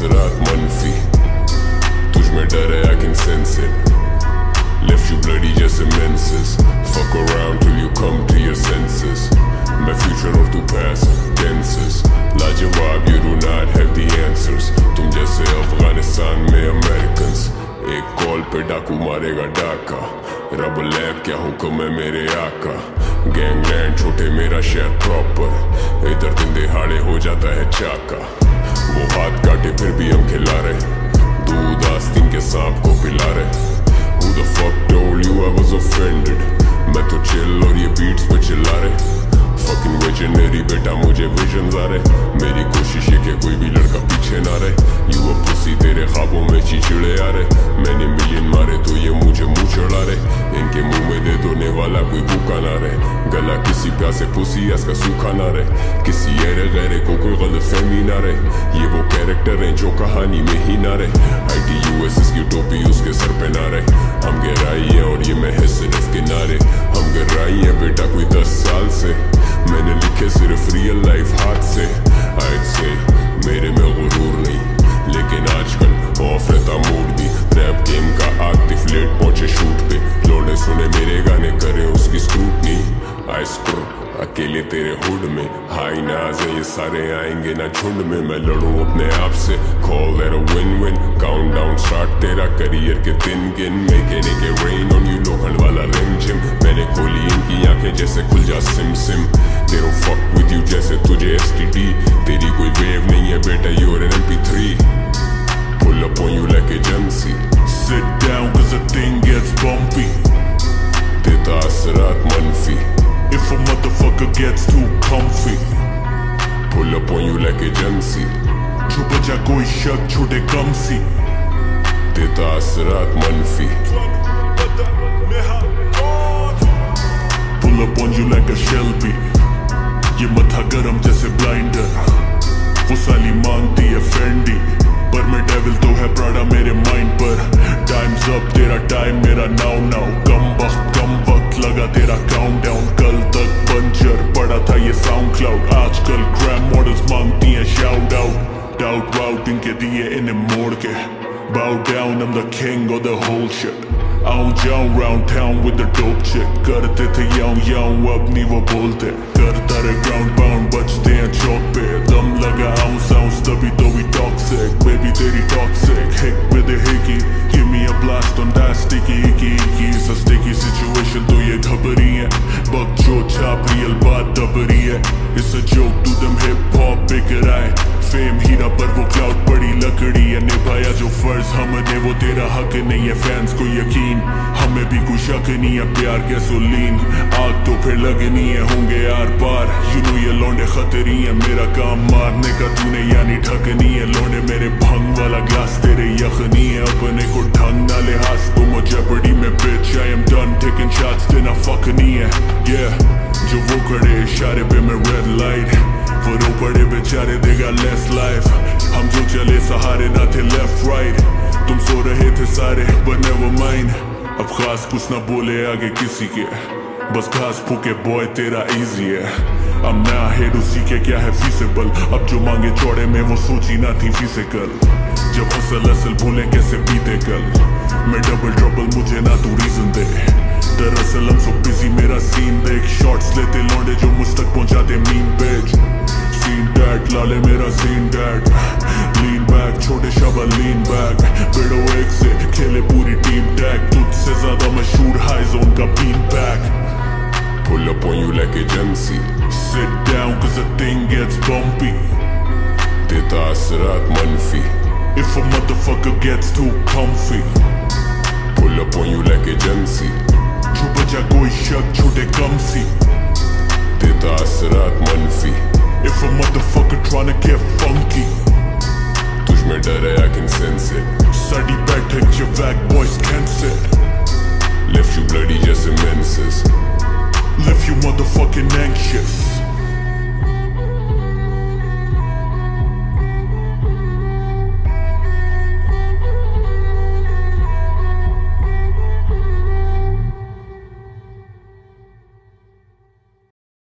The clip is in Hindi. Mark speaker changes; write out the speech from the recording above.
Speaker 1: देता असरात मनफी तुझ में डर है I can sense it. Left you bloody just immenses. Fuck around till you come to your senses. My future or to past tenses. लाजवाब you do not have the answers. तुम जैसे अफ़गानिस्तान में अमेरिकन एक कॉल पे डाकू मारेगा डाका रब लैब क्या हुक्म है मेरे आका गैंगलैंड छोटे मेरा शहर प्रॉपर इधर दिन दिहाड़े हो जाता है चाका वो हाथ काटे, फिर भी हम खिला रहे दूध आस्तीन के सांप को पिला रहे Who the fuck told you I was offended? मैं तो चिल और ये बीट्स पे चिल्ला रहे Fucking visionary बेटा, मुझे विजन आ रहे मेरी कोशिश है कि कोई भी लड़का पीछे ना रहे। A pussy, तेरे ख्वाबों में चिचड़े आ रहे मैंने मिलियन मारे तो ये मुझे मुँह चढ़ा रहे इनके मुँह में दे दोने वाला कोई भूखा ना रहे। गला किसी प्यासे पुसी इसका सूखा ना रहे। किसी एरे गैरे को कोई गलत फहमी ना रहे। ये वो कैरेक्टर हैं जो कहानी में ही ना रहे। आई टी यू एस की टोपी उसके सर पे ना रहे। हम गहराई है और ये मैं है सिर्फ़ किनारे। हम गहराई है बेटा कोई दस साल से। मैंने लिखे सिर्फ़ रियल लाइफ हाथ से। आज से मेरे आई अकेले तेरे हुड में। हाई नाज है, ये सारे आएँगे ना झुंड में। मैं लड़ूं अपने आप से। Call a win win countdown start तेरा करियर के दिन गिन। मेकेने के रेन ऑन यू लोखंड वाला रिम जिम मैंने खोली इनकी आँखें जैसे खुल जा सिम सिम। तेरो फक विद यू जैसे तुझे एसटीडी तेरी कोई वेव नहीं है बेटा your an MP3 pull up on you like agency
Speaker 2: Sit down cause the thing gets bumpy
Speaker 1: देता असरात मनफी।
Speaker 2: a motherfucker gets too comfy.
Speaker 1: Pull up on you like agency
Speaker 2: छुप जा कोई शक छोटे कम सी
Speaker 1: देता असरात मनफी
Speaker 2: Pull up on you like a Shelby. ये मथा गरम जैसे ब्लाइंडर वो साली मांगती है फेंडी पर मैं डेविल तो है प्राडा मेरे माइंड पर टाइम्स अप तेरा टाइम मेरा नाउ नाउ कम वक्त कम वक्त लगा तेरा countdown taget Soundcloud Artskull, Graham Mortens, mange de shoutout Doubt wow, din gardie in en morke Bow down, I'm the king of the whole shit I'm John round town with the dope chick. Gør det til young, young up, niveau bolte Gør det der ground bound, but det er en chok bag Dem lager own sound, stubby doby toxic. Baby dirty toxic, hick with the hickey. Give me a blast on that sticky icky icky It's a sticky situation, do jeg kapper बक जो छाप real बात दबरी है। it's a joke to them hip hop बिकर आए फेम हीरा पर वो क्लाउड पड़ी लकड़ी है। निभाया जो फ़र्ज़ हमने, वो तेरा हक नहीं है। फैंस को यकीन, हमें भी कुछ शक नहीं है। प्यार गैसोलीन आग तो फिर लगनी है। होंगे आर पार यू नो ये लौंडे खतरी है। मेरा काम मारने का तूने यानी ठकनी है। लौंडे मेरे भंग वाला ग्लास तेरे यखनी वो खड़े इशारे पे मैं रेड लाइट वो रो पड़े बेचारे देगा लेस लाइफ हम जो चले, सहारे ना थे लेफ़्ट राइट तुम सो रहे थे सारे, but never mind. अब खास कुछ ना बोले आगे किसी के. बस घास फूके बॉय तेरा इजी है. अब मैं हेड उसी के, क्या है फीसेबल अब जो मांगे चौड़े में, वो सोची ना थी फ़िज़िकल जब असल असल भूले कैसे बीते कल? मैं डबल ट्रबल मुझे ना तू रीजन दे. दरअसल हम सो बिज़ी मेरा सीन देख. शॉट्स लेते लाले मेरा सीन डैड लीन बैक छोटे शबा लीन बैक बेड़ो एक से खेले पूरी टीम टैग तुझसे ज्यादा मशहूर हाई जोन का been back
Speaker 1: pull up on you like agency
Speaker 2: Sit down cause the thing gets bumpy
Speaker 1: देता असरात मनफी
Speaker 2: If a motherfucker gets too comfy
Speaker 1: pull up on you like agency
Speaker 2: छुप जा कोई शक छोटे कम सी
Speaker 1: देता असरात मनफी
Speaker 2: If a motherfucker tryna get funky
Speaker 1: तुझ में डर है I can sense it
Speaker 2: साडी बैठक च वैक boys cancer
Speaker 1: left you bloody just immenses
Speaker 2: Left you motherfucking anxious